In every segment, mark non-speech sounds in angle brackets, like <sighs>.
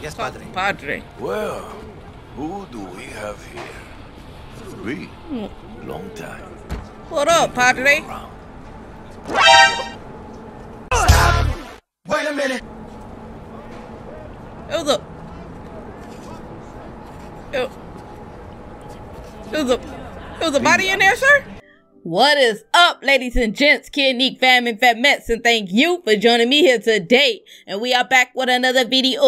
Yes, Padre. Padre. Well, who do we have here? Three. Long time. What up, Padre? Around. Wait a minute. It was a. It, it was a. It was a body in there, sir. What is up, ladies and gents? Kid Nique fam and fat Mets, and thank you for joining me here today. And we are back with another video,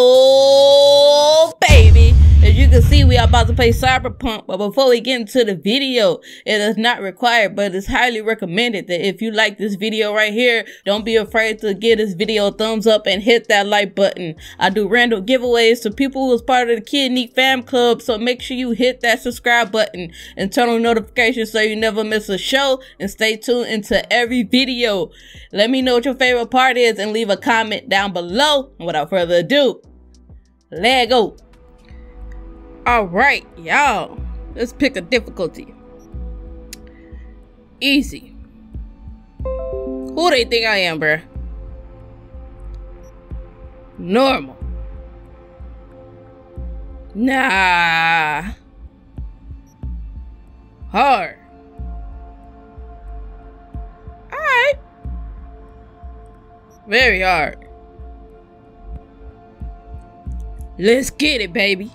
baby. As you can see, we are about to play Cyberpunk, but before we get into the video, it is not required, but it's highly recommended that if you like this video right here, don't be afraid to give this video a thumbs up and hit that like button. I do random giveaways to people who is part of the Kid Nique Fam Club, so make sure you hit that subscribe button and turn on notifications so you never miss a show and stay tuned into every video. Let me know what your favorite part is and leave a comment down below. And without further ado, let go. All right, y'all. Let's pick a difficulty. Easy. Who do they think I am, bruh? Normal. Nah. Hard. Alright. Very hard. Let's get it, baby.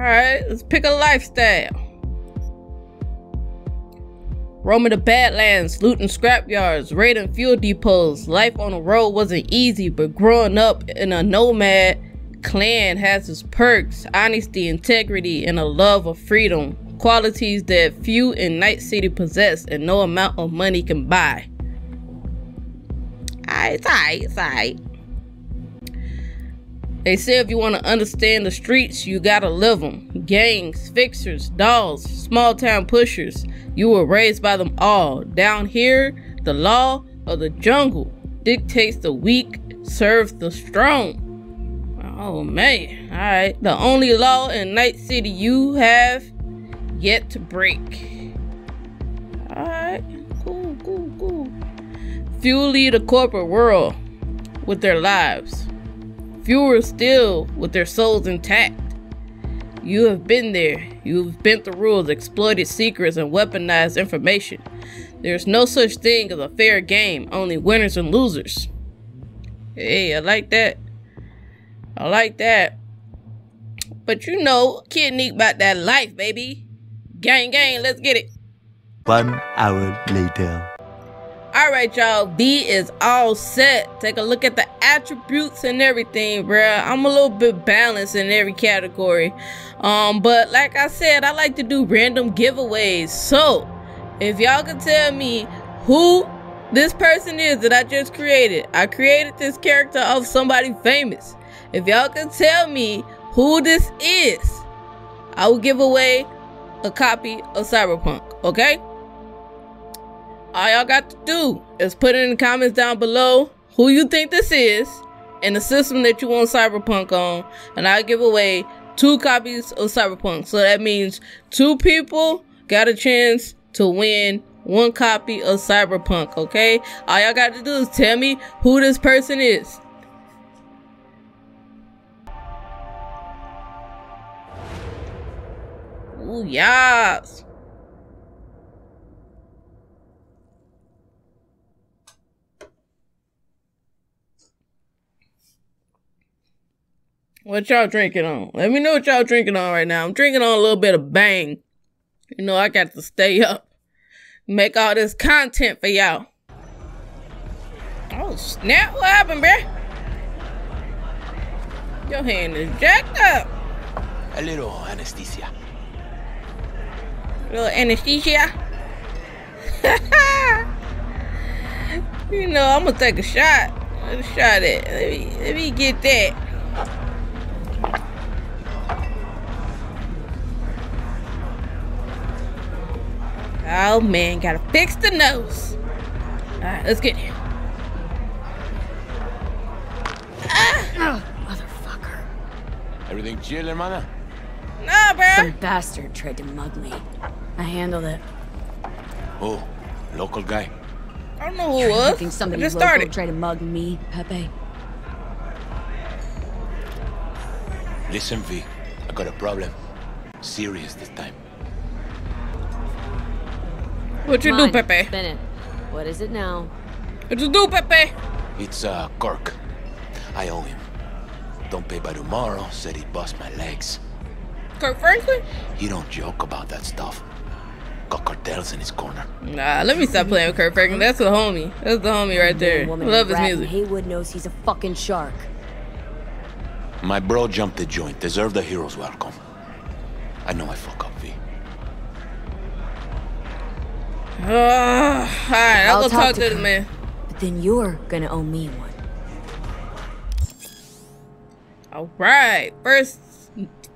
Alright, let's pick a lifestyle. Roaming the Badlands, looting scrapyards, raiding fuel depots. Life on the road wasn't easy, but growing up in a nomad clan has its perks, honesty, integrity, and a love of freedom. Qualities that few in Night City possess and no amount of money can buy. Alright, alright, alright. They say if you want to understand the streets, you gotta live them. Gangs, fixers, dolls, small town pushers. You were raised by them all. Down here, the law of the jungle dictates the weak serves the strong. Oh man. Alright. The only law in Night City you have yet to break. Alright. Cool, cool, cool. Few lead the corporate world with their lives. Fewer still with their souls intact. You have been there. You've bent the rules, exploited secrets, and weaponized information. There's no such thing as a fair game, only winners and losers. Hey, I like that. I like that. But you know, Kid Nique about that life, baby. Gang, gang, let's get it. One hour later. All right, y'all. B is all set. Take a look at the attributes and everything, bruh. I'm a little bit balanced in every category. Um, but like I said, I like to do random giveaways. So, if y'all can tell me who this person is that I just created, I created this character of somebody famous. If y'all can tell me who this is, I will give away a copy of Cyberpunk. Okay? All y'all got to do is put in the comments down below who you think this is and the system that you want Cyberpunk on, and I'll give away two copies of Cyberpunk. So that means two people got a chance to win one copy of Cyberpunk, okay? All y'all got to do is tell me who this person is. Ooh, yes. What y'all drinking on? Let me know what y'all drinking on right now. I'm drinking on a little bit of bang. You know, I got to stay up. Make all this content for y'all. Oh, snap. What happened, bruh? Your hand is jacked up. A little anesthesia. A Little anesthesia. <laughs> you know, I'm gonna take a shot. Let's shot it. Let me, let me get that. Oh man, gotta fix the nose. Alright, let's get it. Ah! Motherfucker. Everything chill, hermana? Nah, bro. Some bastard tried to mug me. I handled it. Oh, local guy. I don't know who it was. I think somebody I just local started. tried to mug me, Pepe. Listen, V. I got a problem. Serious this time. What you Come do, Pepe? Spin it. What is it now? What you do, Pepe? It's, uh, Kirk. I owe him. Don't pay by tomorrow, said he'd bust my legs. Kirk Franklin? He don't joke about that stuff. Got cartels in his corner. Nah, let me stop playing with Kirk Franklin. That's the homie. That's the homie right there. The Love his rat in music. Heywood knows he's a fucking shark. My bro jumped the joint. Deserve the hero's welcome. I know I fuck up, V. Uh, Alright, I'll, I'll go talk talk to to this man. But then you're gonna owe me one. Alright, first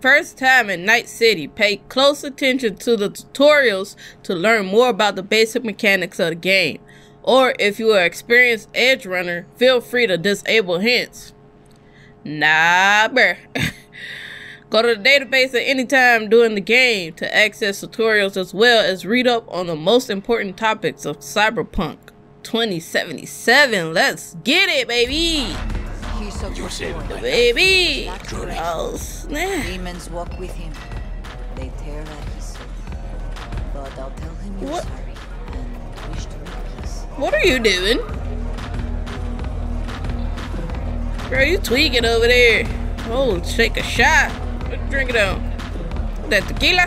first time in Night City, pay close attention to the tutorials to learn more about the basic mechanics of the game. Or if you are an experienced edge runner, feel free to disable hints. Nah, bruh. <laughs> Go to the database at any time during the game to access tutorials as well as read up on the most important topics of Cyberpunk 2077. Let's get it, baby! You're saving boy. my. Baby! Truly. Oh, snap. Demons walk with him. They tear at his soul. But I'll tell him you're What? sorry and wish to make peace. What are you doing? Bro, you tweaking over there. Oh, take a shot. Drink it drinking on? That tequila?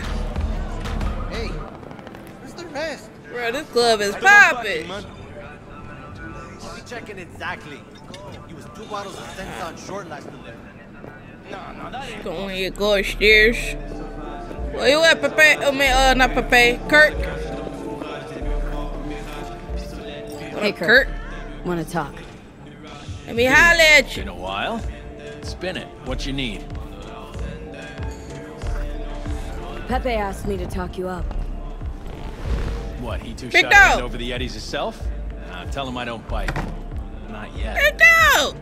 Hey, where's the rest? Bro, this club is popping. I'll be checking exactly. He was two bottles of Sense on short last night. Go on here, go upstairs. Where you at, Pepe? Oh, man, uh, not Pepe. Kurt. What Hey, up, Kurt. Kurt? Wanna talk? Let me holler at you. Been a while. Spin it. What you need? Pepe asked me to talk you up. What? He too Big shy hand over the Eddies himself? Nah, tell him I don't bite. Not yet. Hey, <laughs> dog!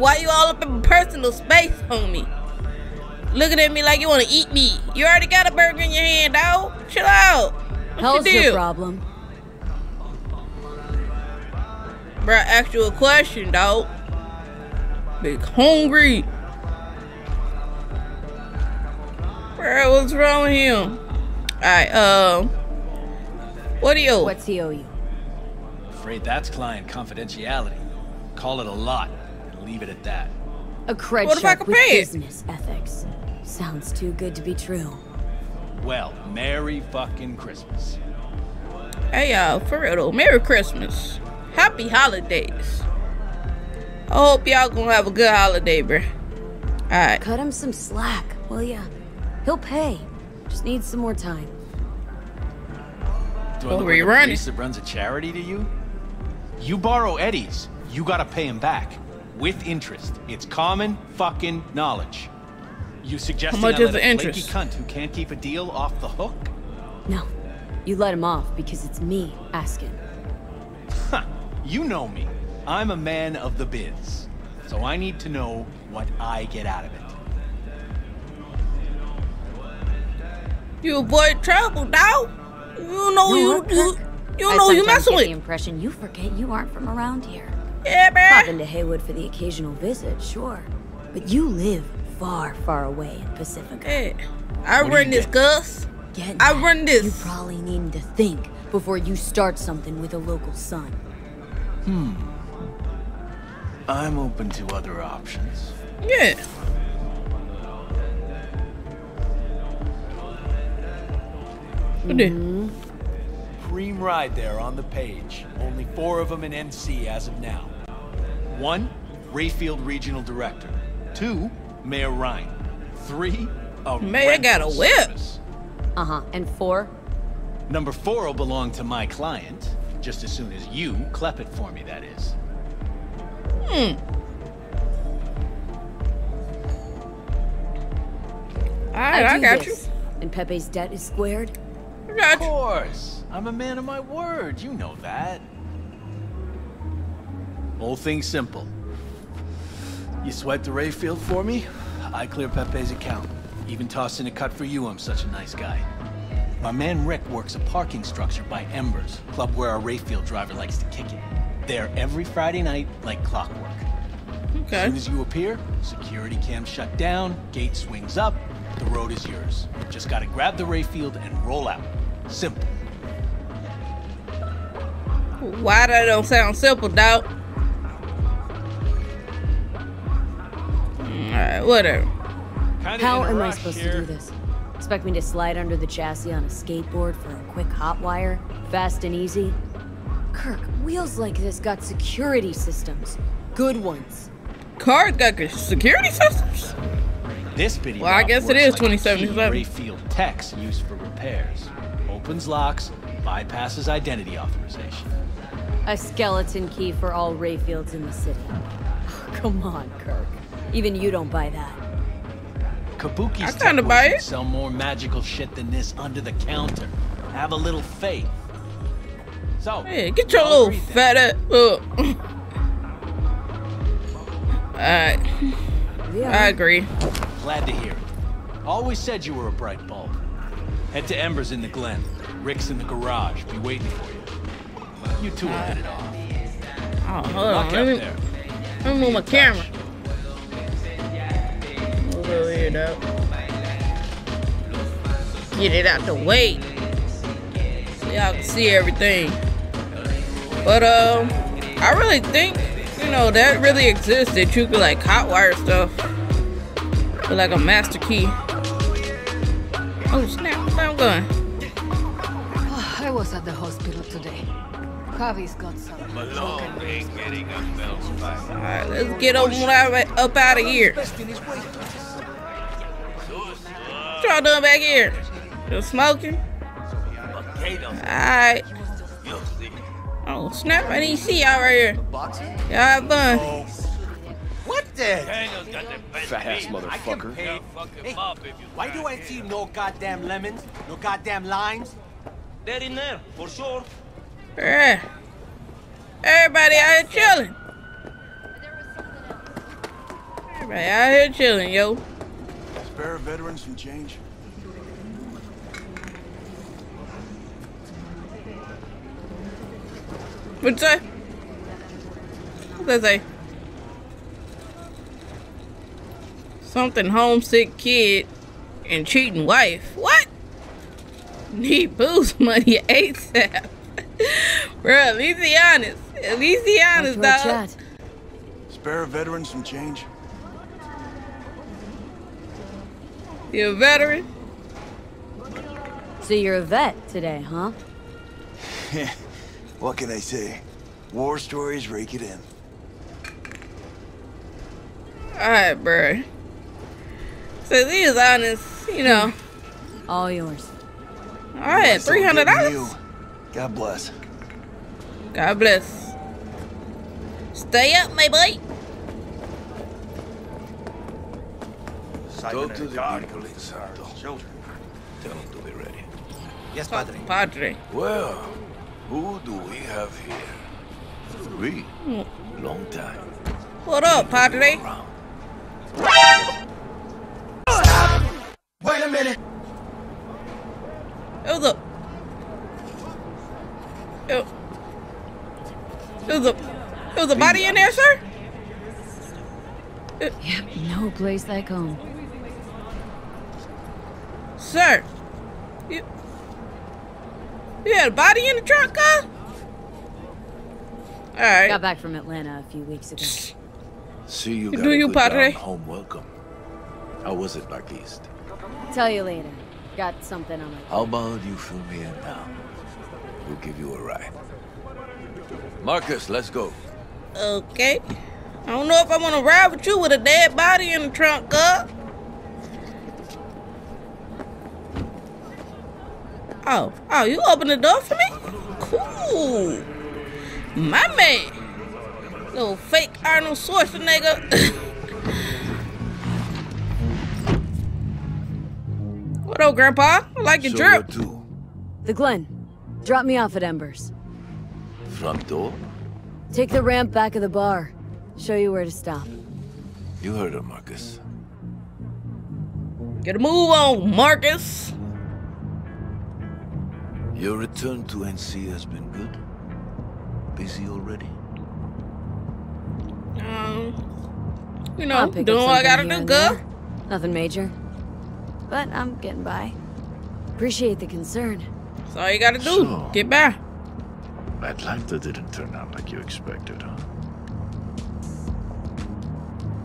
Why you all up in personal space, homie? Looking at me like you want to eat me. You already got a burger in your hand, dog. Chill out. What's Hell's your your problem? Bruh, ask you a question, dog. Big hungry. Bro, what's wrong with him? Alright, um. What do you owe? What's he owe you? Afraid that's client confidentiality. Call it a lot and leave it at that. A cred What if I could with pay it? business ethics. Sounds too good to be true. Well, Merry fucking Christmas. Hey y'all, for real though, Merry Christmas. Happy holidays. I hope y'all gonna have a good holiday, bruh. Alright. Cut him some slack, will ya? He'll pay. Just needs some more time. Do I look like you a running? priest that runs a charity to you? You borrow Eddies, you gotta pay him back. With interest. It's common fucking knowledge. You suggesting much I is let the a flaky interest? cunt who can't keep a deal off the hook? No. You let him off because it's me asking. Huh, you know me. I'm a man of the biz. So I need to know what I get out of it. You avoid trouble, dog. You know You you you, Kirk? you I know you sometimes messing get with. the impression you forget you aren't from around here. Yeah, man. Pop man. into Heywood for the occasional visit, sure. But you live far, far away in Pacifica. Yeah. I What run this, get? Gus. Get I that? run this. You probably need to think before you start something with a local son. I'm open to other options. Yeah. What the- Cream ride there on the page. Only four of them in NC as of now. One, Rayfield Regional Director. Two, Mayor Rhyne. Three, a Mayor got a whip. Uh huh. And four? Number four will belong to my client, just as soon as you clep it for me, that is. Hmm. Alright, I do got this, And Pepe's debt is squared? I got Of course. I'm a man of my word. You know that. Whole thing's simple. You swipe the Rayfield for me, I clear Pepe's account. Even toss in a cut for you, I'm such a nice guy. My man Rick works a parking structure by Embers, club where our Rayfield driver likes to kick it. There every Friday night, like clockwork. Okay. As soon as you appear, security cam shut down, gate swings up, the road is yours. Just gotta grab the Rayfield and roll out. Simple. Why that don't sound simple, dog? Alright, whatever. How am I supposed to do this? Expect me to slide under the chassis on a skateboard for a quick hot wire? Fast and easy? Kirk, wheels like this got security systems. Good ones. Cars got security systems. This video Well, I guess it is works is like a 2077. Rayfield techs used for repairs. Opens locks, bypasses identity authorization. A skeleton key for all Rayfields in the city. <laughs> Come on, Kirk. Even you don't buy that. Kabuki's I tech kinda buy it. sell more magical shit than this under the counter. Have a little faith. So, Hey, get your little agreed then. fat ass up. Alright, I agree. Glad to hear it. Always said you were a bright bulb. Head to Embers in the Glen. Rick's in the garage. Be waiting for you. You two will hit it off. Oh, hold on. out Let me, there. let me move my camera. Move over here. Get it out the way. So y'all can see everything. But, um, I really think, you know, that really exists that you could, like, hotwire stuff with, like, a master key. Oh, snap. Where I'm going? <sighs> I was at the hospital today. Javi's got some. Alright, let's get up, up out of here. What y'all doing back here? Just smoking? Alright. Oh, snap. I didn't see y'all right here. Y'all have fun. What the? Fat ass I can motherfucker. Hey, why do I see no goddamn lemons? No goddamn limes? They're in there, for sure. Yeah. Everybody out here chilling. Everybody out here chilling, yo. Spare veterans some change. What'd you say? What'd that? Something homesick kid and cheating wife. What? Need booze money ASAP. Bro, at least be honest. At least be honest, dog. it's at. Spare veterans some change. You a veteran? So you're a vet today, huh? <laughs> What can I say? War stories rake it in. Alright, bro. So he is honest, you know. Hmm. All yours. Alright, three hundred Getting you. dollars. God bless. God bless. Stay up, my boy. Go to the people inside. Children. Tell them to be ready. Yes, padre. Padre. Well, who do we have here? Three. Hmm. Long time. What up, Padre? Around. Wait a minute. It was a. It, it was a. It was a body in there, sir. Yep, no place like home. Sir, you. You had a body in the trunk, huh? All right. Got back from Atlanta a few weeks ago. See you Do got a you, good Padre? down home welcome. How was it back east? Tell you later. Got something on my. How about you fill me in now? We'll give you a ride. Marcus, let's go. Okay. I don't know if I want to ride with you with a dead body in the trunk, huh? Oh, oh, you open the door for me? Cool. My man. Little fake Arnold Schwarzenegger. <laughs> what up, Grandpa? I like your so where drip. to? The Glen. Drop me off at Embers. Front door? Take the ramp back of the bar. Show you where to stop. You heard her, Marcus. Get a move on, Marcus. Your return to NC has been good? Busy already? Um, You know, I'll pick up doing what I gotta do, and girl. Nothing major. But I'm getting by. Appreciate the concern. That's all you gotta do. So- Get by. Atlanta didn't turn out like you expected, huh?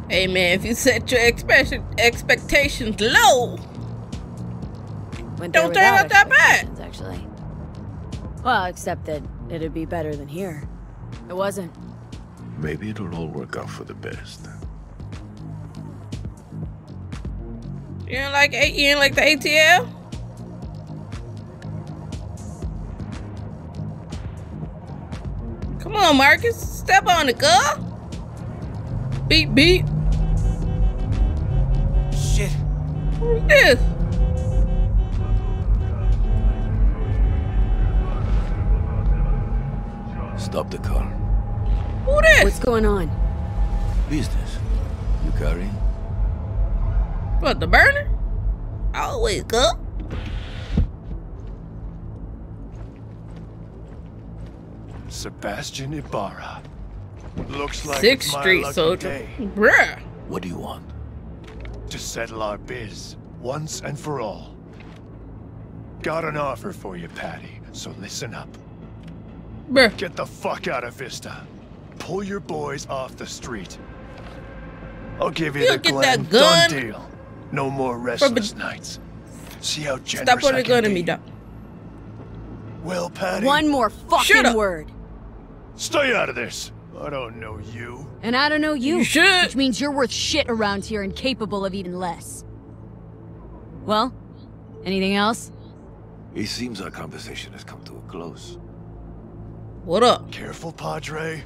Hey man, if you set your expectation expectations low, Went Don't there turn out that bad. Actually. Well, except that it'd be better than here. It wasn't. Maybe it'll all work out for the best. you ain't like you ain't like the ATL. Come on, Marcus, step on it, girl. Beep beep. Shit. Who's this? Stop the car. Who this? What's going on? Business. You carrying? What the burner? Always go. Sebastian Ibarra. Looks like Sixth it's my Street lucky soldier. day Bruh. What do you want? to settle our biz once and for all. Got an offer for you, Patty, so listen up. Bruh. Get the fuck out of Vista. Pull your boys off the street. I'll give you You the get Glen that gun done deal. No more restless nights. See how generous Stop putting I a can gun in be. me, dog. Well, Patty, One more fucking word. stay out of this. I don't know you. And I don't know you. You should. Which means you're worth shit around here and capable of even less. Well, anything else? It seems our conversation has come to a close. What up? Careful, Padre.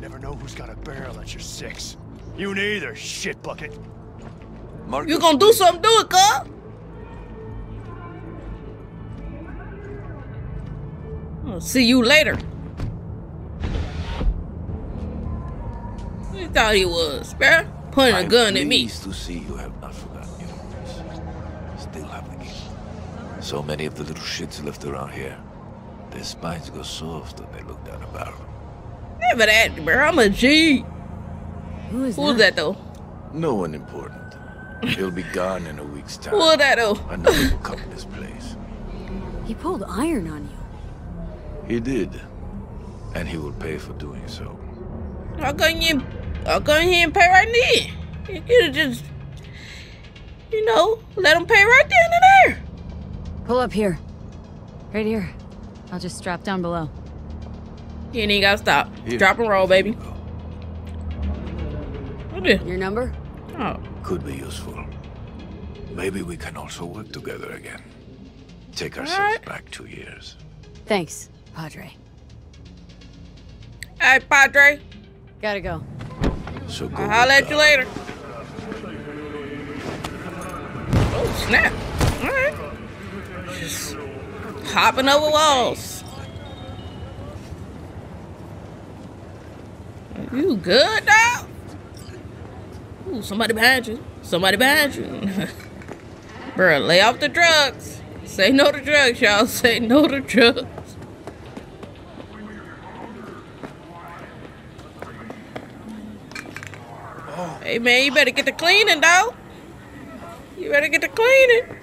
Never know who's got a barrel at your six. You neither, shit bucket. Marcus, You gonna do something? Do it, girl. I'll see you later. Who you thought he was, bruh? Pointing a gun at me. to see you have not forgotten your. Still have the key. So many of the little shits left around here. Their spines go soft when they look down a barrel. Never that, bruh. I'm a G. Who is Who's that though? No one important. He'll be gone in a week's time. Who is that though? Another will come in his place. He pulled iron on you. He did. And he will pay for doing so. How come you? How come he didn't pay right then? You could've just, you know, let him pay right then and there. Pull up here. Right here. I'll just strap down below. You ain't even gotta stop. Here. Drop and roll, baby. What is? Your number? Oh, Could be useful. Maybe we can also work together again. Take ourselves Alright. back two years. Thanks, Padre. hey, Padre. Gotta go. So go. I'll with holler at you later. Oh, snap. Alright. Just hopping over walls. You good, dog? Ooh, somebody behind you. Somebody behind you. <laughs> Bruh, lay off the drugs. Say no to drugs, y'all. <laughs> Say no to drugs. Hey man, you better get the cleaning, dog. You better get the cleaning.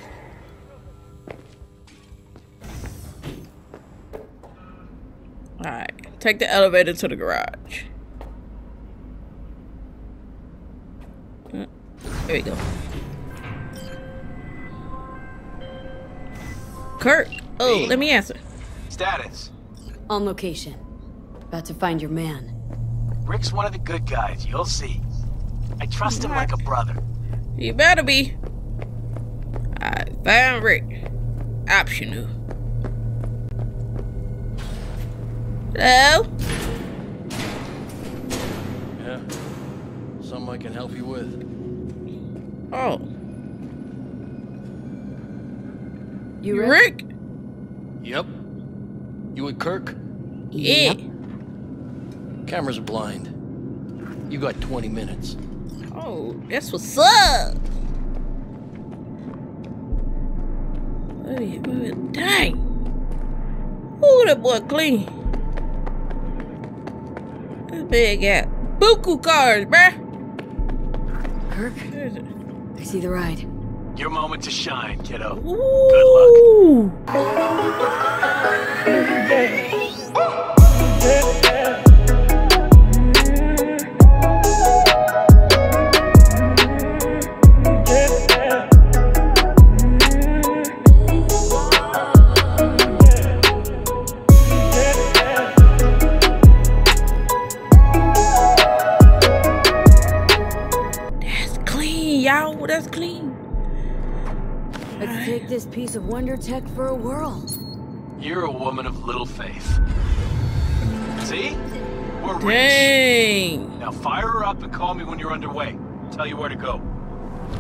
Alright, take the elevator to the garage. Mm, there we go. Kirk. Oh, let me answer. Status. On location. About to find your man. Rick's one of the good guys, you'll see. I trust him like a brother. You better be. I found Rick. Optional. Hello? Yeah. Something I can help you with. Oh. You Rick? Yep. You with Kirk? Yeah. Cameras are blind. You got 20 minutes. Oh, that's what's up. Wait, wait, Dang. Ooh, that boy clean. That big got buku cars, bruh. Kirk. I see the ride. Your moment to shine, kiddo. Ooh. That's piece of wonder tech for a whirl. You're a woman of little faith. See? We're rich. Now fire her up and call me when you're underway. Tell you where to go.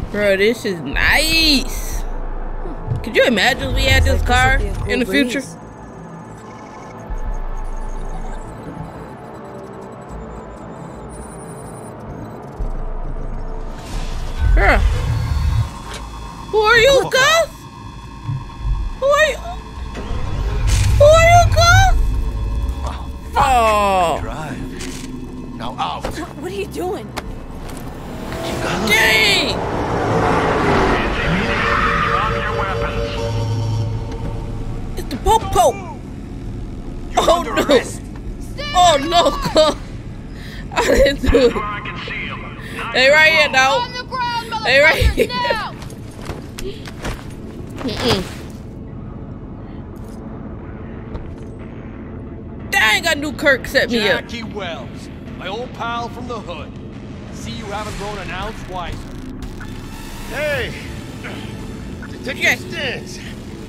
Bro, this is nice. Could you imagine if we had this car in the future? Bruh. Who are you, Gus? They right here. Mm-mm. Dang, I knew Kirk set me up. Jackie Wells, my old pal from the hood. See you haven't grown an ounce wiser. Hey! Take your stance.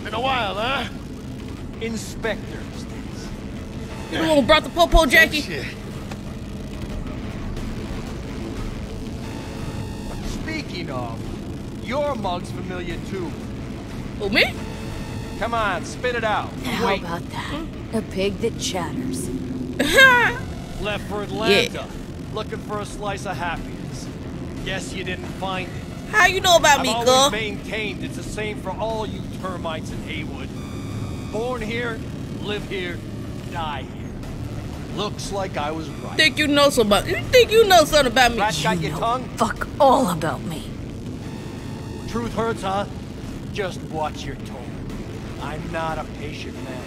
Been a while, huh? Inspector. You the one who brought the popo, Jackie? Speaking of, your mug's familiar too. Who, me? Come on, spit it out. How Wait. about that? A pig that chatters. <laughs> Left for Atlanta. Looking for a slice of happiness. Guess you didn't find it. How you know about I've me, always girl? maintained it's the same for all you termites in Heywood. Born here, live here, die here. Looks like I was right. Think you know something about You think you know something about me? Rat got your tongue? Fuck all about me. Truth hurts, huh? Just watch your tone. I'm not a patient man.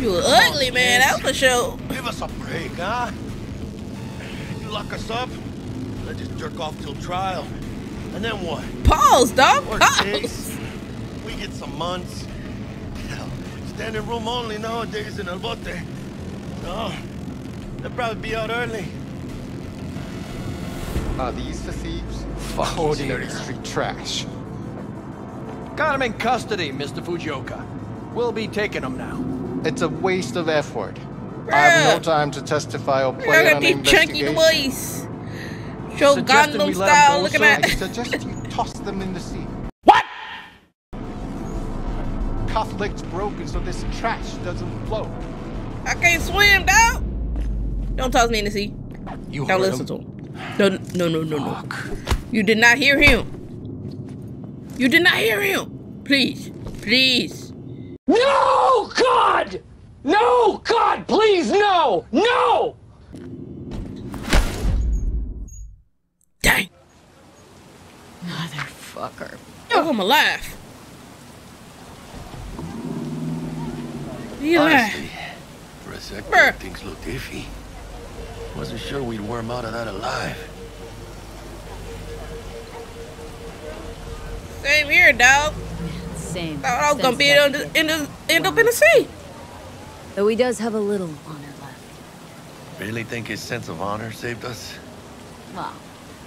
You ugly, man. That's for sure. Give us a break, huh? You lock us up, let us jerk off till trial. And then what? Pause, dog. Worst Pause. we get some months. Hell, standing room only nowadays in El Bote. No, they'll probably be out early. Are these the thieves? Ordinary street trash. Got him in custody, Mr. Fujioka. We'll be taking him now. It's a waste of effort. I have no time to testify or I play got on these chunky investigation. boys. Show Suggesting Gangnam we let 'em style go, looking sir? at. I suggest you toss them in the sea. What? Cufflink's broken so this trash doesn't flow. I can't swim, dog. Don't toss me in the sea. You Don't listen him. to him. No, no, no, no, no. You did not hear him. You did not hear him. Please, please. No, God! No, God, please, no! No! Dang. Motherfucker. Oh, I'm alive. He alive. Honestly, for a second, Bruh. things looked iffy. Wasn't sure we'd worm out of that alive. Same here, dog. Same. Thought I was gonna be that in the, in the, end up in the sea. Though he does have a little honor left. Really think his sense of honor saved us? Well,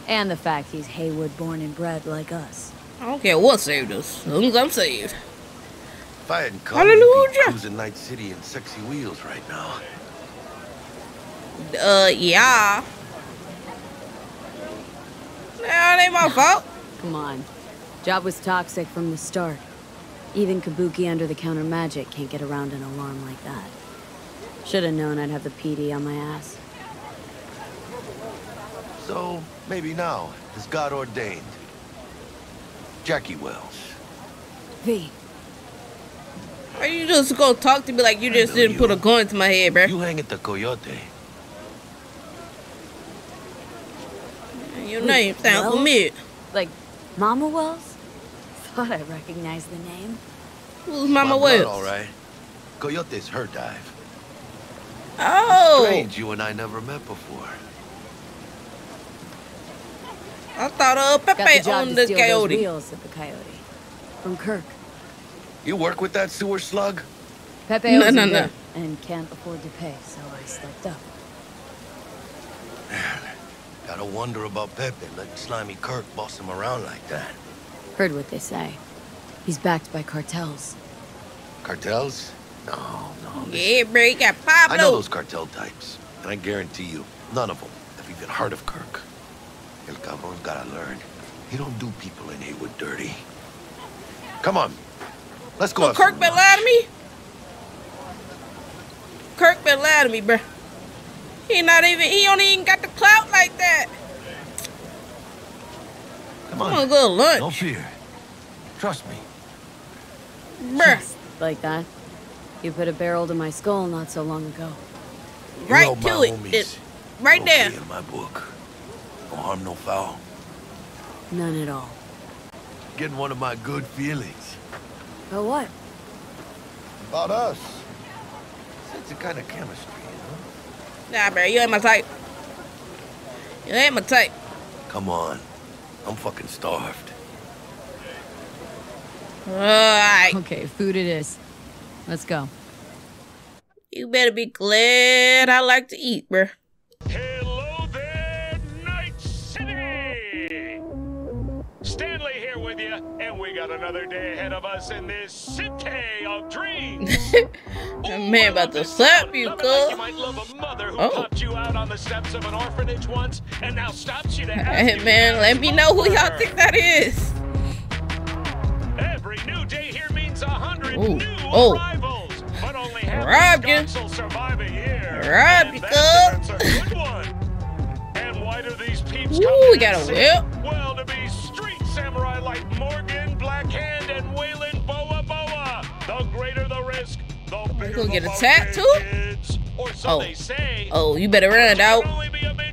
and the fact he's Heywood born and bred like us. I don't care what saved us, as long as I'm saved. If I hadn't come, we'd Hallelujah. be cruising Night City in sexy wheels right now. Uh, yeah. Nah, it ain't my fault. Come on. Job was toxic from the start. Even Kabuki under the counter magic can't get around an alarm like that. Should have known I'd have the PD on my ass. So, maybe now, as God ordained. Jackie Wells. V, Why you just gonna talk to me like you just didn't put a gun to my head, bruh? You hang at the Coyote. Your Wait, name sounds familiar. Like Mama Wells? Thought I recognized the name. Who's Mama My blood, Wells? all right. Coyote's her dive. Oh, Strange you and I never met before. I thought uh Got the Pepe job owned to the steal those coyote. wheels at the Coyote. From Kirk. You work with that sewer slug? Pepe No, owes no, no. and can't afford to pay, so I stepped up. Gotta wonder about Pepe letting Slimy Kirk boss him around like that. Heard what they say. He's backed by cartels. Cartels? No, no. Yeah, bro, you got I know those cartel types, and I guarantee you, none of them have even heard of Kirk. El Cabron's gotta learn. He don't do people in Heywood dirty. Come on, let's go. So have Kirk some been lunch. lying to me? Kirk been lying to me, bruh. He not even, he don't even got the clout like that. Come I'm on, gonna go to lunch. no fear. Trust me. Bruh, Like that. You put a barrel to my skull not so long ago. You right know to it. It- right Okay there. in my book. No harm, no foul. None at all. Getting one of my good feelings. But what? About us. It's a kind of chemistry, you know? Nah, bruh, you ain't my type. You ain't my type. Come on. I'm fucking starved. Alright. Okay, food it is. Let's go. You better be glad I like to eat, bruh. Of us in this city of dreams. <laughs> That man about to slap you, it like you might love a mother who Oh. popped you out on the steps of an orphanage once, and now stops you to <laughs> ask Hey, man, let me know who y'all think that is. Every new day here means a hundred Ooh. new Oh. arrivals, but only half you. skunks will survive a year. And you, cuz. a good one. And why do these peeps Ooh, we got a whip. Well, to be street samurai like Morgan, Blackhand, and the gonna get a tattoo? so oh. oh. Oh, you better run out.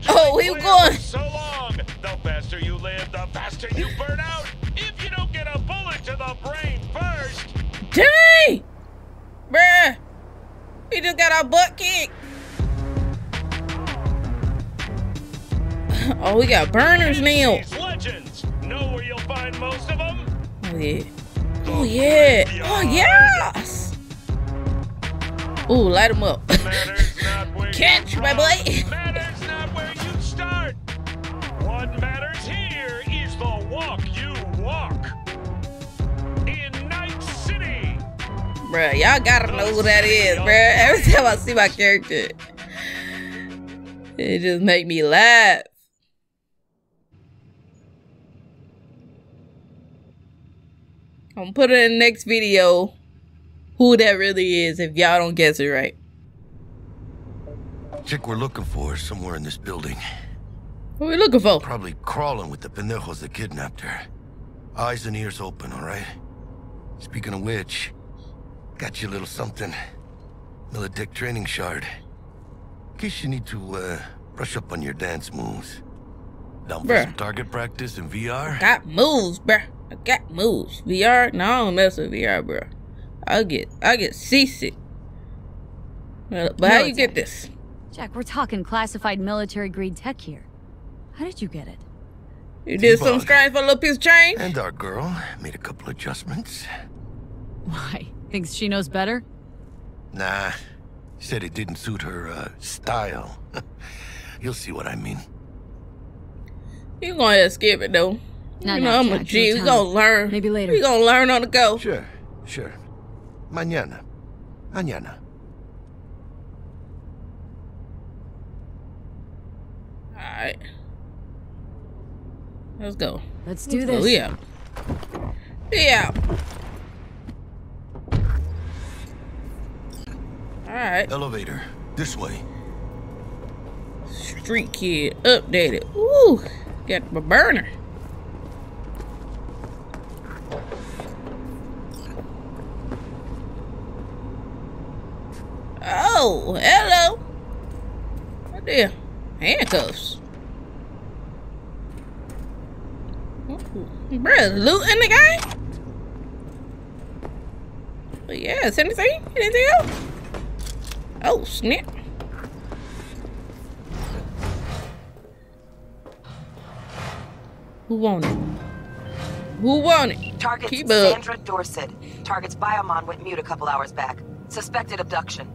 Oh, he was going. So long. The faster you live, the faster you burn out. If you don't get a bullet to the brain first. Dang! Bruh! We just got our butt kicked. <laughs> Oh, we got burners now. Legends know where you'll find most of them. Oh, yeah. Oh, yeah. Oh, yes! Ooh, light them up. <laughs> Catch, my boy. Matters not where you start. What matters here is the walk you walk. In Night City. Bruh, y'all gotta know who that is, bruh. Every time I see my character, it just make me laugh. I'm gonna put it in the next video who that really is if y'all don't guess it right. Chick we're looking for is somewhere in this building. What we looking for? Probably crawling with the pendejos that kidnapped her. Eyes and ears open, all right? Speaking of which, got you a little something. Militech training shard. In case you need to, uh, brush up on your dance moves. Down for some target practice in VR? Got moves, bruh. I got moves. VR? No, I don't mess with VR, bruh. I'll get, I get seasick. But but how you get this? Jack, we're talking classified military grade tech here. How did you get it? You did some T-Bug. strange for a little piece of change? And our girl made a couple adjustments. Why? Thinks she knows better? Nah, said it didn't suit her, uh, style. <laughs> You'll see what I mean. You gonna have to skip it though. Not you now, know I'm a Jack, G. no We time. gonna learn. Maybe later. We gonna learn on the go. Sure, sure. Mañana. Mañana. Alright. Let's go. Let's do Oh, this. we out. We out. Alright. Elevator. This way. Street kid updated. Ooh. Got my burner. Hello. What the handcuffs? Bruh, loot in the game? But yes, anything? Anything else? Oh, snap. Who want it? Who want it? Target. Sandra Dorset. Target's biomon went mute a couple hours back. Suspected abduction.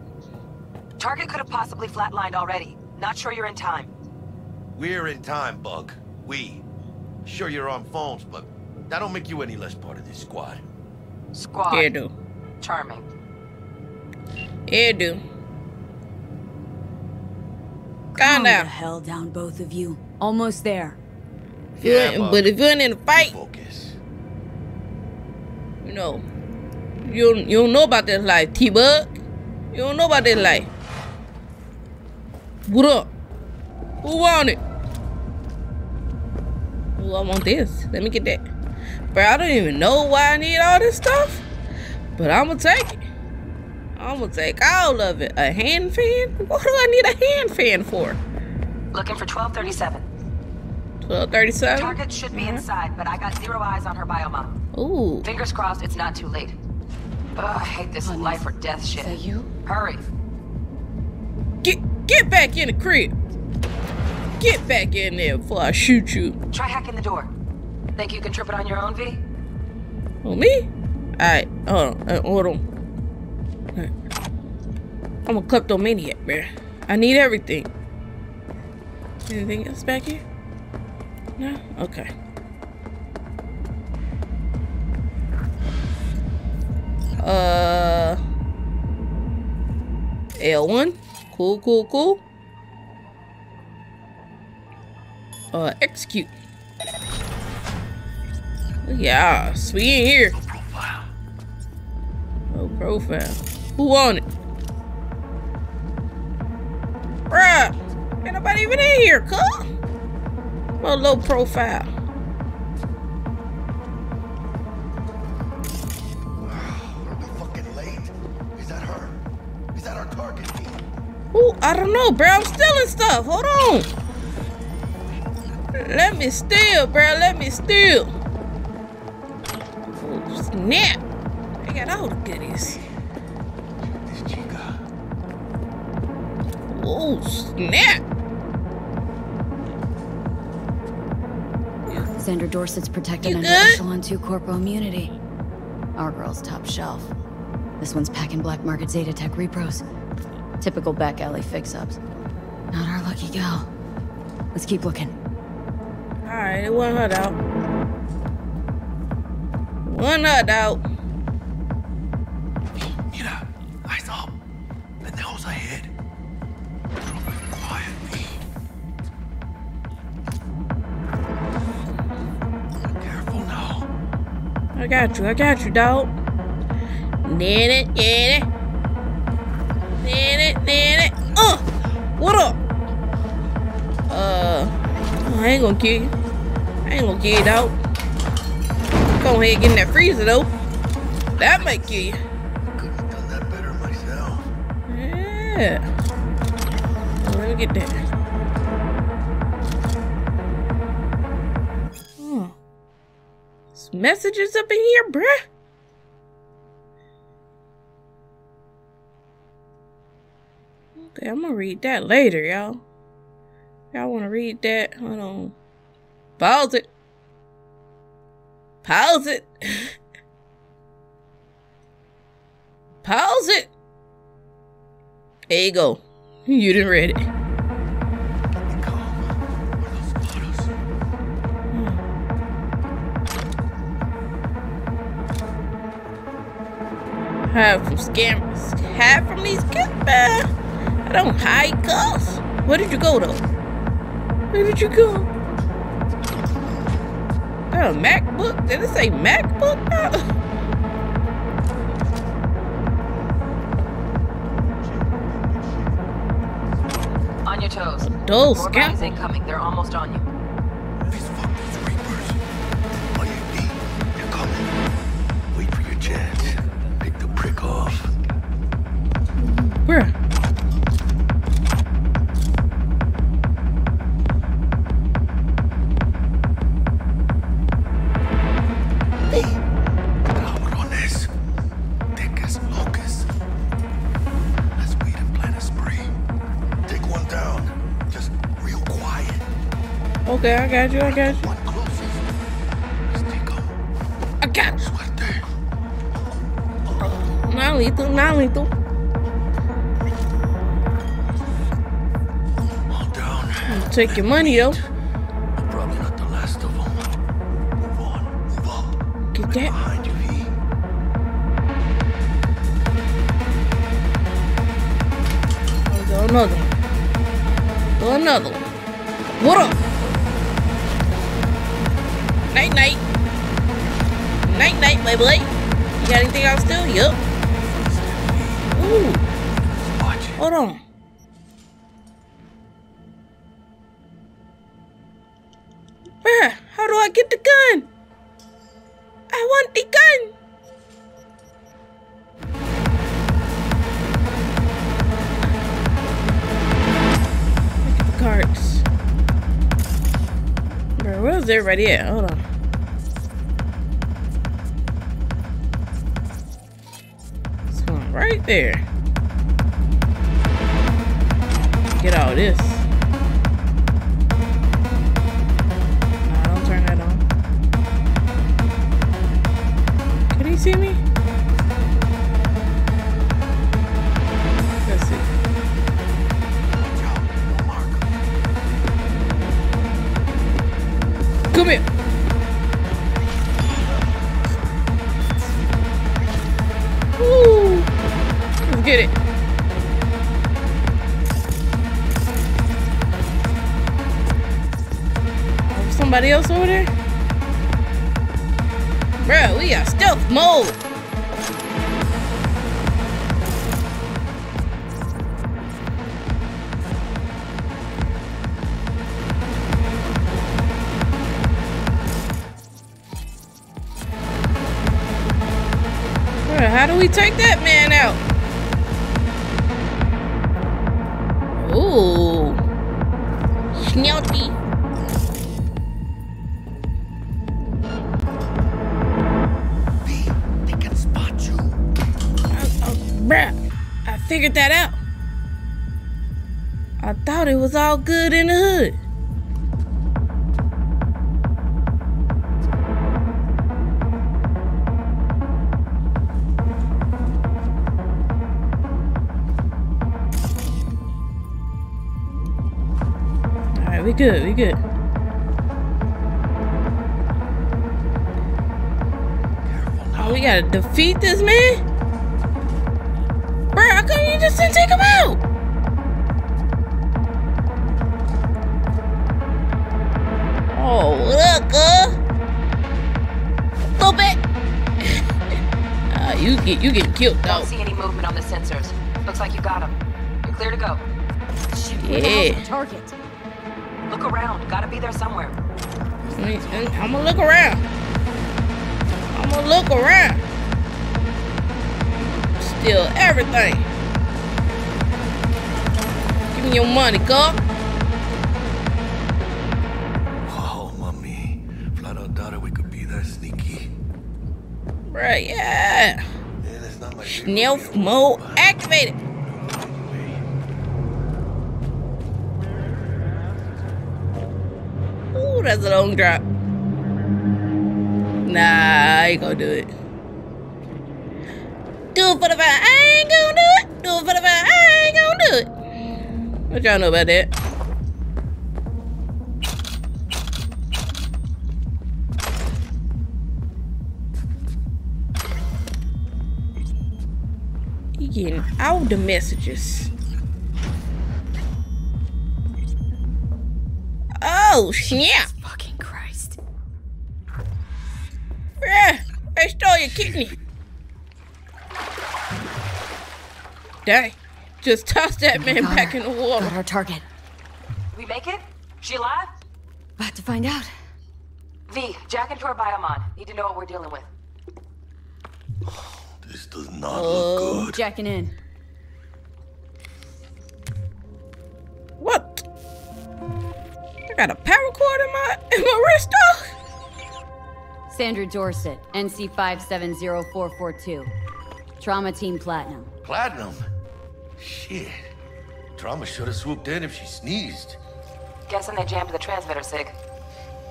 Target could have possibly flatlined already. Not sure you're in time. We're in time, Bug. We. Sure you're on phones, but that don't make you any less part of this squad. Squad. Yeah, do. Charming. Yeah, do. Calm Calm the down. hell down, both of you. Almost there. If you ain't- but if you ain't in a fight, focus. you know, you you don't know about this life, T-Bug. You don't know about this life. What up? Who want it? Ooh, I want this. Let me get that. Bro, I don't even know why I need all this stuff, but I'm gonna take it. I'm gonna take all of it. A hand fan? What do I need a hand fan for? Looking for 1237. 1237? Target should be inside, but I got zero eyes on her biomon. Ooh. Fingers crossed it's not too late. Ugh, I hate this life or death shit. Is that you? Hurry. Get get back in the crib. Get back in there before I shoot you. Try hacking the door. Think you can trip it on your own, V? Oh me? Alright, hold on. Uh, hold on. Alright. I'm a kleptomaniac, man. I need everything. Anything else back here? No? Okay. Uh L1. Cool, cool, cool. Uh execute. Yeah, sweet in here. No profile. No profile. Who on it? Bruh, ain't nobody even in here, cuz. A low profile. Ooh, I don't know, bro. I'm stealing stuff. Hold on. Let me steal, bro. Let me steal. Ooh, snap. I got all the goodies. Oh, snap. Sandra Dorsett's protected You under good? Echelon 2 Corpo immunity. Our girl's top shelf. This one's packing black market Zetatech repros. Typical back alley fix-ups. Not our lucky gal. Let's keep looking. Alright, it wasn't her out. One her out. Mira, eyes up. Pendejos ahead. Quietly. Be careful now. I got you. I got you, dog. Net it, get it. Net it, net it. Uh, what up? Uh, I ain't gonna kill you. I ain't gonna kill you, dog. Go ahead, get in that freezer, though. That might kill you. Myself. Yeah. Let me get that. There's messages up in here, bruh. I'm gonna read that later, y'all. Y'all wanna read that? Hold on. Pause it. Pause it. <laughs> Pause it. There you go. You didn't read it. Hide from scammers. Hide from these kids. I don't hide, cuz. Where did you go, though? Where did you go? That a MacBook? Did it say MacBook? <laughs> On your toes. Dull More scout. bodies incoming. They're almost on you. Wait for your chance. Pick the prick off. Bruh. Okay, I got you. I got you. I got you. Not lethal. Not lethal. Take your money though. Probably not the last of them. Get that. Behind you, V. I'll go another one. Another one. What up? My boy. You got anything else still? Yup. Ooh. Watch. Hold on. Bruh, how do I get the gun? I want the gun. Look at the cards. Bro, where's everybody at? Hold on. There. Get all this. Nah, don't turn that on. Can he see me? Let's see. Come here. Get it. Somebody else over there? Bro, we are stealth mode. How do we take that man out? Figured that out. I thought it was all good in the hood. Alright, we good, we good. Oh, we gotta defeat this man? Bruh, how come you just didn't take him out? Oh, look, uh. Little bit. uh, <laughs> you get you get killed though. Don't see any movement on the sensors. Looks like you got him. You're clear to go. Yeah. Target. Look around. Gotta be there somewhere. I'm gonna look around. I'm gonna look around. Steal everything. Give me your money, girl. Oh, mommy. Flat out doubted we could be that sneaky. Right, yeah. Stealth mode activated. Ooh, that's a long drop. Nah, I ain't gonna do it. Do it for the vibe. I ain't gonna do it. Do it for the vibe. I ain't gonna do it. What y'all know about that? You getting all the messages. Oh, snap. Fucking Christ. Yeah, they stole your kidney. Dang. Just toss that man Got back her. in the water. Got our target. We make it? She alive? About to find out. V, jack into her biomon. Need to know what we're dealing with. <sighs> This does not Oh. look good. Jacking in. What? I got a power cord in my in my wrist dog. Sandra Dorsett, NC 570442. Trauma Team Platinum. Platinum? Shit. Trauma should have swooped in if she sneezed. Guessing they jammed the transmitter, Sig.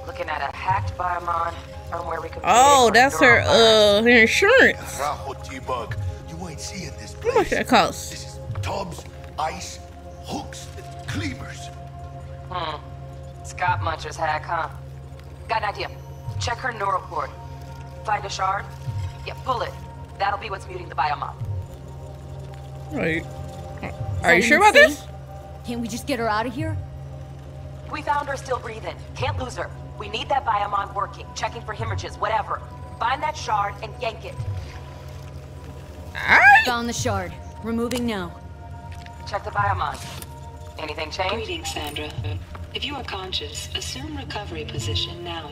Looking at a hacked Biomon, from where we can. Oh, that's her uh her insurance. Rajo T-Bug, you ain't seeing this How much that cost? Tubs, ice, hooks, and cleavers. Hmm. Scott Muncher's hack, huh? Got an idea. Check her neural cord. Find a shard? Yeah, pull it. That'll be what's muting the Biomon. Right. Is Are you sure about insane? this? Can't we just get her out of here? We found her still breathing. Can't lose her. We need that Biomon working, checking for hemorrhages, whatever. Find that shard and yank it. Found the shard. Removing now. Check the Biomon. Anything change? Greetings, Sandra. If you are conscious, assume recovery position now.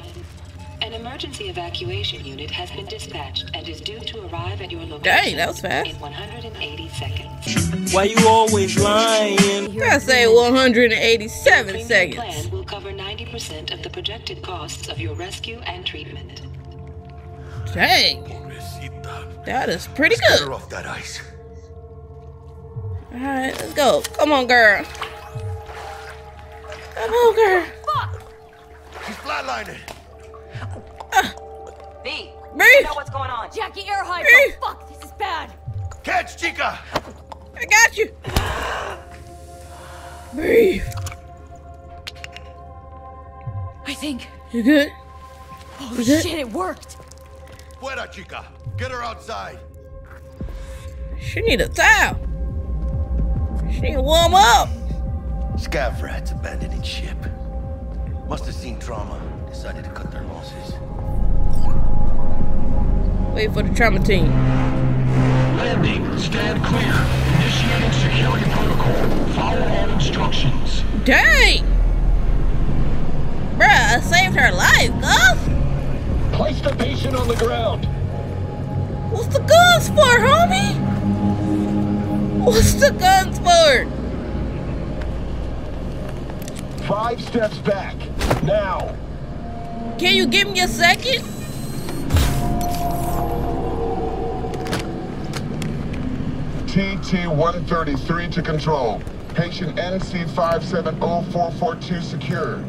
An emergency evacuation unit has been dispatched and is due to arrive at your location. Dang, that was fast. In 180 seconds. Why you always lying? I say 187 seconds. Plan will cover 90% of the projected costs of your rescue and treatment. Dang. That is pretty Get good. her off that ice. Alright, let's go. Come on, girl. Come on, girl. She's flatlining. V, Me? you know what's going on. Jackie air hypo. Me? Fuck, this is bad. Catch, Chica! I got you. Breathe. I think. You good? Oh You good? shit, it worked. Fuera, Chica. Get her outside. She need a towel. She need to warm up. Scav rats abandoning ship. Must have seen trauma. Decided to cut their losses. Wait for the trauma team. Landing. Stand clear. Initiating security protocol. Follow all instructions. Dang! Bruh, I saved her life, Gus! Place the patient on the ground. What's the guns for, homie? What's the guns for? Five steps back. Now. Can you give me a second? TT-133 to control. Patient NC570442 secured.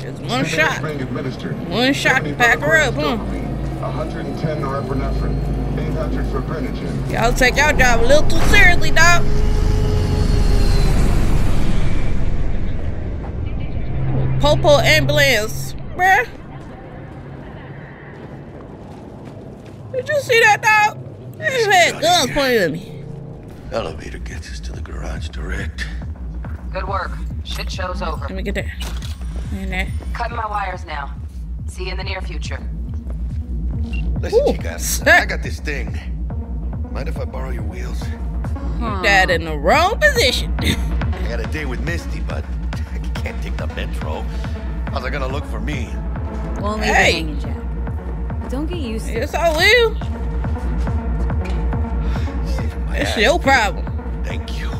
Just one shot. being administered. One shot to pack her up, huh? 110 norepinephrine. 800 for. Y'all take your job a little too seriously, dog. Popo ambulance, bruh. Did you see that, dog? They had guns pointed at me. Elevator gets us to the garage direct. Good work. Shit show's over. Let me get there. And that. Cutting my wires now. See you in the near future. Listen, Chica, I got this thing. Mind if I borrow your wheels? You died in the wrong position. <laughs> I got a date with Misty, but I can't take the metro. How's it gonna look for me? Won't leave Hey. it hanging, Jack. Don't get used to Yes, I will. That's your problem. Thank you.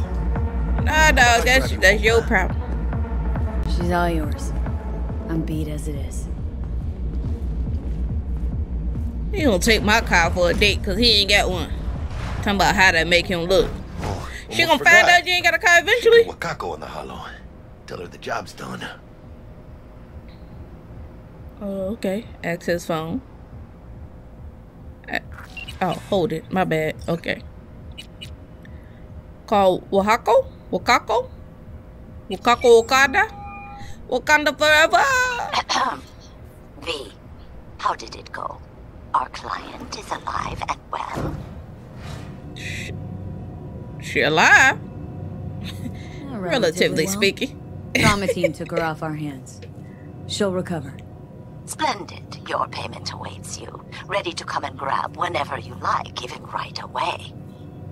Nah, dog, that's that's your problem. She's all yours. I'm beat as it is. He gonna take my car for a date because he ain't got one. Talking about how to make him look. Oh, she gonna Almost find out you ain't got a car eventually. Wakako in the hollow. Tell her the job's done. Oh, okay. Access phone. Oh, hold it. My bad. Okay. Call Wakako? Wakako? Wakako Wakanda? Wakanda forever! <coughs> V, how did it go? Our client is alive and well. She alive? Yeah, Relatively well. speaking. Trauma team took her off our hands. She'll recover. Splendid. Your payment awaits you. Ready to come and grab whenever you like, even right away.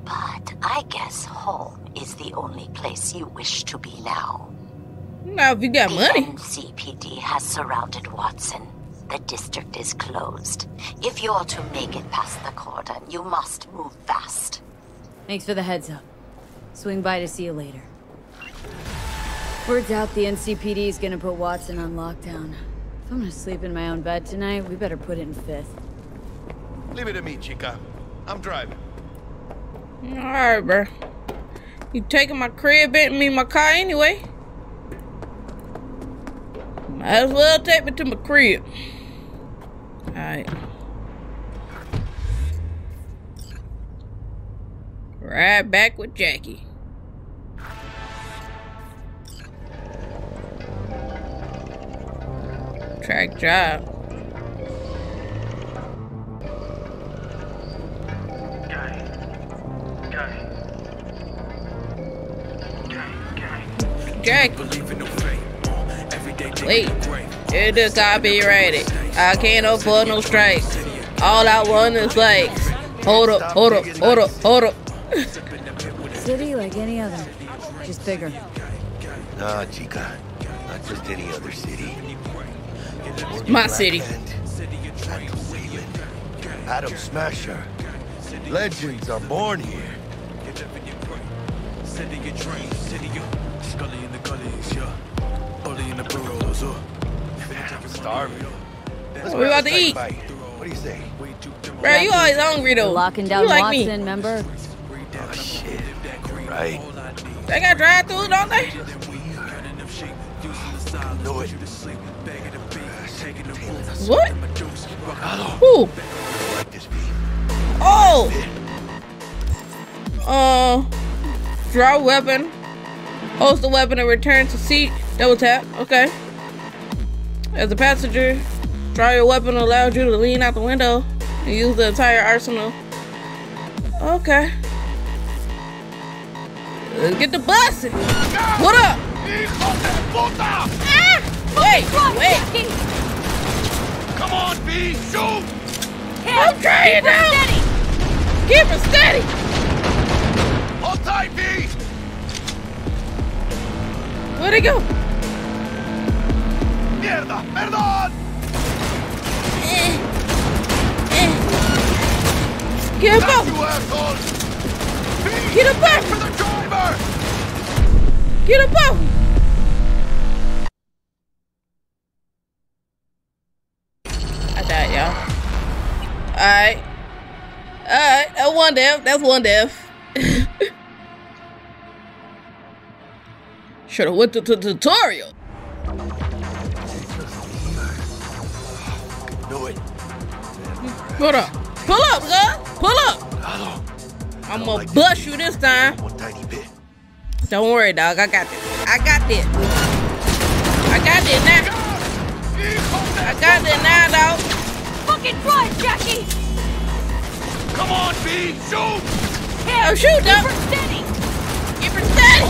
But I guess home is the only place you wish to be now. Now, if you got the money. NCPD has surrounded Watson. The district is closed. If you're to make it past the cordon, you must move fast. Thanks for the heads up. Swing by to see you later. Word's out the NCPD is gonna put Watson on lockdown. If I'm gonna sleep in my own bed tonight, we better put it in fifth. Leave it to me, Chica. I'm driving. Alright, bro. You taking my crib and me my car anyway. Might as well take me to my crib. Alright. Right back with Jackie. Track job. Jack. Wait, it the copyrighted. I can't afford no strikes. All I want is likes. Hold up, hold up, hold up, hold up. <laughs> City like any other, just bigger. Nah, Chica. Not just any other city. My city. Adam Smasher. Legends are born here. City of dreams, city of Scully in the gullies, yeah. Bully in the burrows, uh. I'm starving. What we about to eat? What do you say? Bro, you always hungry though. Locking down you like Watson, me. remember? Oh shit. Right. They got drive through, don't they? Know it. What? Who? Oh! Uh, draw weapon. Host the weapon and return to seat. Double tap. Okay. As a passenger, draw your weapon allows you to lean out the window and use the entire arsenal. Okay. Let's get the bus. What up? Ah! Wait, wait. Come on, B, shoot! I'm trying now. Keep it steady. Hold tight, B! Where'd he go? Mierda, perdón! Eh, eh. Get him Got up. you, asshole! B, Get him up. for the driver! Get him up. Alright. Alright, that's one death. That's one death. <laughs> Should have went to the tutorial. Do it. Pull up. Pull up, girl. Pull up. I'm gonna bust you this time. Don't worry, dog. I got this. I got this. I got this now. I got this now, dog. Fucking drive, Jackie! Come on, B, shoot! Oh, shoot, dog. Keep her steady! Keep her steady.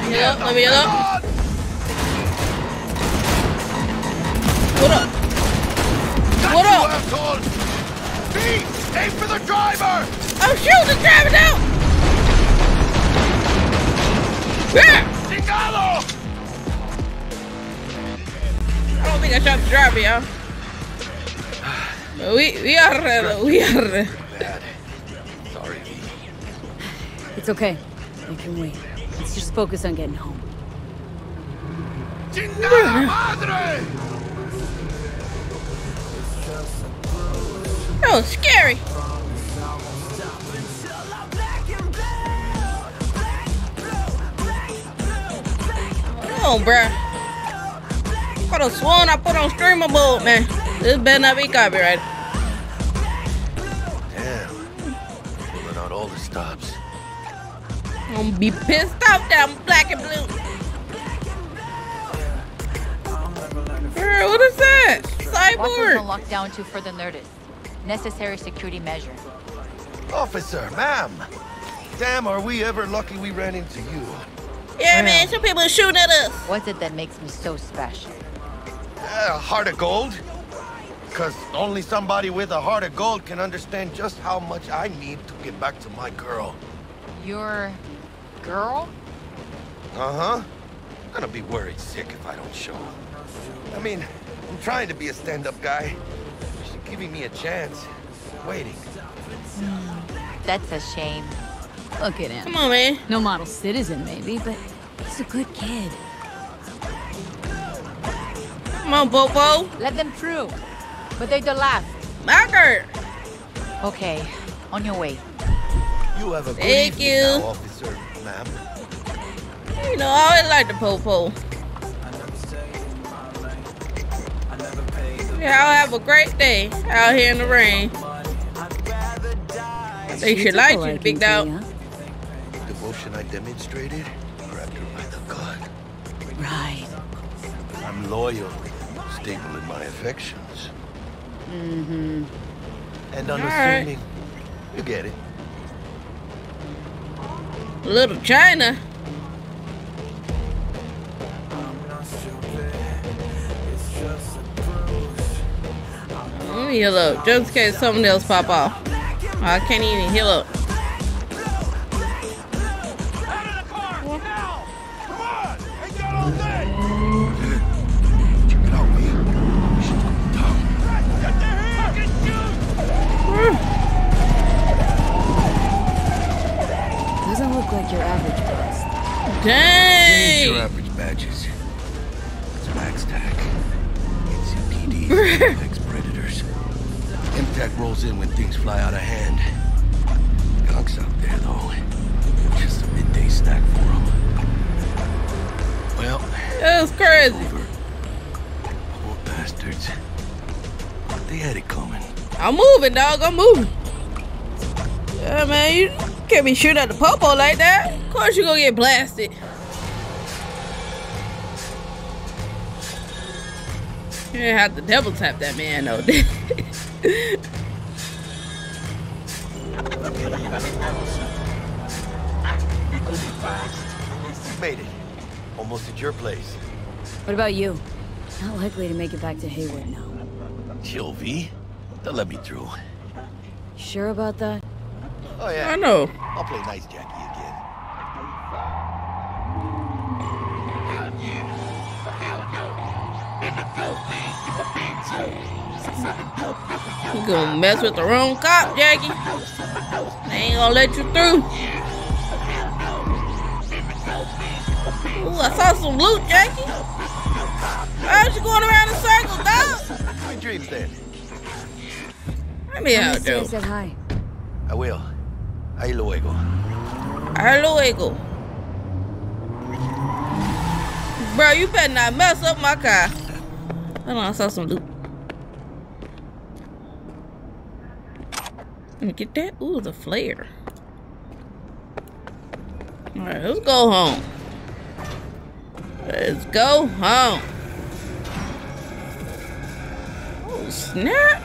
Let me up. Let me up. What up? What up? B, aim for the driver! Oh, shoot. The driver down. Yeah. Chingado! I don't think I shot the driver, y'all. We we are we are. Sorry, It's okay. I can wait. Let's just focus on getting home. Chingada madre! That was scary. On, bruh. Could have sworn I put on streamable, man. This better not be copyrighted. Damn. Pulling out all the stops. I'm gonna be pissed off that I'm black and blue. Girl, what is that? What's Cyborg. on lockdown to further notice? Necessary security measure. Officer, ma'am. Damn, are we ever lucky we ran into you. Yeah, man, some people are shooting at us. What's it that makes me so special? Uh, heart of gold? Because only somebody with a heart of gold can understand just how much I need to get back to my girl. Your girl? Uh-huh. I'm gonna be worried sick if I don't show. Up. I mean, I'm trying to be a stand-up guy. She's giving me a chance. Waiting. That's a shame. Look at him. Come on, man. No model citizen, maybe, but he's a good kid. Come on, Bobo. Let them through. But they don't laugh. Marker. Okay, on your way. You have a good Thank evening you. now, officer. ma'am. You know, I always like the po-po. Y'all have a great day out here in the rain. They should like you, big dog. Devotion I demonstrated grabbed her by the gut. Right. I'm loyal, stable in my affections, Mm-hmm. and All right. unassuming. You get it. Little China. Let me heal up, just in case something else pop off. I can't even heal up. Ain't your Dang! average badges. It's Max Tac. NCPD, ex-predators. <laughs> MaxTac rolls in when things fly out of hand. Gonks out there, though. Just a midday snack for them. Well, That was crazy. poor bastards. They had it coming. I'm moving, dog. I'm moving. Yeah, man, you can't be shooting at the popo like that. Of course you gonna get blasted. You didn't have to double tap that man though. you Made it. Almost at your place. What about you? Not likely to make it back to Heywood now. Chill, V. They'll let me through. Sure about that? Oh, yeah. I know. I'll play nice Jackie You gonna mess with the wrong cop, Jackie. They ain't gonna let you through. Ooh, I saw some loot, Jackie. Why are you going around in circles, dog? Sweet dreams then. Let me Tell out, Misty I though. said hi. I will. Ahí luego. Hasta luego. Bro, you better not mess up my car. Hold on, I saw some loot. Let me get that. Ooh, the flare. Alright, let's go home. Let's go home. Oh, snap.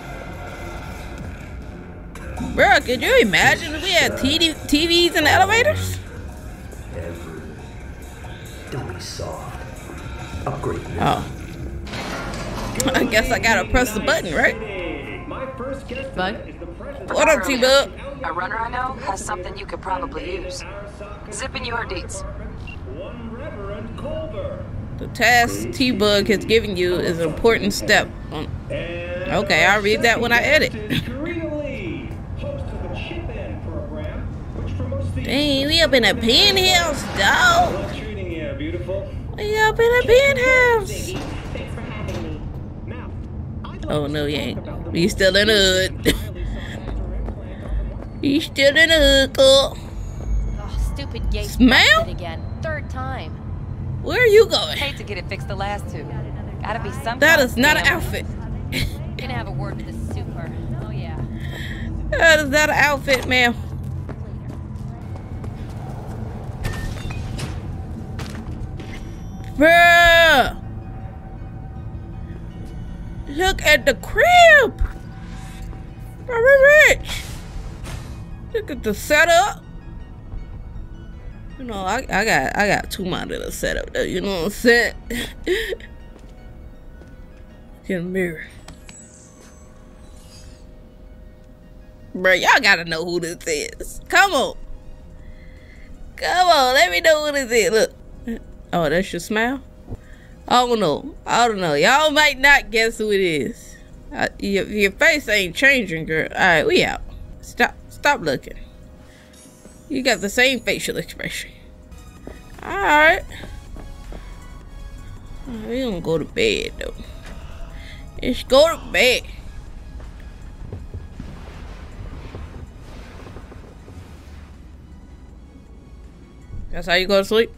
Bro, could you imagine if we had TD TVs in elevators? Don't be soft. Upgrade me. Oh. <laughs> I guess I gotta press the button, right? Bug? What up, T-Bug? A runner I know has something you could probably use. Zipping you her deets. The task T-Bug has given you is an important step. Um, okay, I'll read that when I edit. <laughs> Dang, we up in a penthouse, dog. We up in a penthouse. Oh no, you ain't. We still in the hood. <laughs> you still in the hood, girl. Oh, stupid gate Smell? again. Third time. Where are you going? Hate to get it fixed the last two. Gotta be some That is not an outfit. <laughs> Gonna have a word with the super. Oh yeah. That is not an outfit, ma'am. Bruh! Look at the crib! Very rich! Look at the setup. You know, I, I got I got two monitor setup though, you know what I'm saying? <laughs> Get a mirror. Bro, y'all gotta know who this is. Come on. Come on, let me know who this is. Look. Oh, that's your smile? I don't know. I don't know. Y'all might not guess who it is. Uh, your, your face ain't changing, girl. Alright, we out. Stop. Stop looking. You got the same facial expression. Alright. We gonna go to bed, though. Let's go to bed. That's how you go to sleep.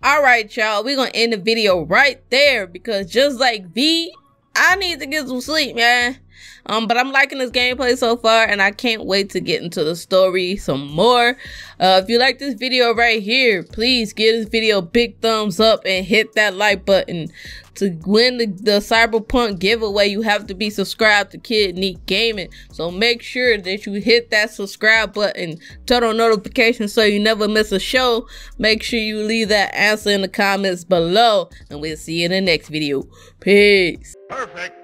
All right, y'all. We're gonna end the video right there because just like V, I need to get some sleep, man. Um, but I'm liking this gameplay so far, and I can't wait to get into the story some more. Uh, if you like this video right here, please give this video a big thumbs up and hit that like button. To win the, the Cyberpunk giveaway, you have to be subscribed to Kid Nique Gaming. So make sure that you hit that subscribe button, turn on notifications so you never miss a show. Make sure you leave that answer in the comments below, and we'll see you in the next video. Peace. Perfect.